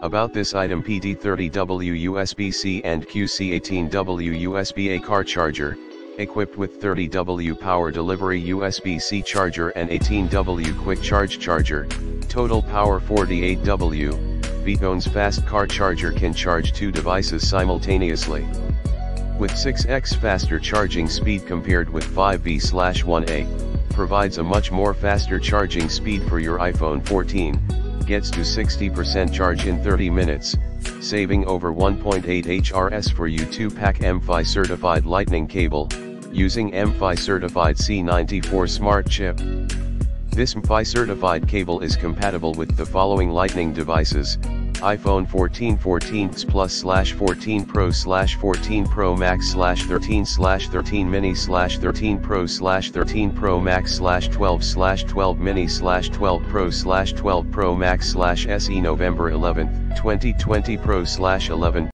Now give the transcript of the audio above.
About this item PD30W USB-C and QC18W USB-A car charger, equipped with 30W power delivery USB-C charger and 18W quick charge charger, total power 48W, Veetone's fast car charger can charge two devices simultaneously. With 6x faster charging speed compared with 5V/1A, provides a much more faster charging speed for your iPhone 14, gets to 60% charge in 30 minutes, saving over 1.8 HRS for you 2-pack MFI certified lightning cable, using MFI certified C94 smart chip. This MFI certified cable is compatible with the following lightning devices, iPhone 14 14 Plus slash 14 Pro slash 14 Pro Max slash 13 slash 13 Mini slash 13 Pro slash 13 Pro Max slash 12 slash 12 Mini slash 12 Pro slash 12 Pro Max slash SE November 11, 2020 Pro slash 11